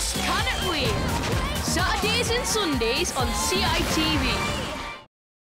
Can't Wait. Saturdays and Sundays on CITV.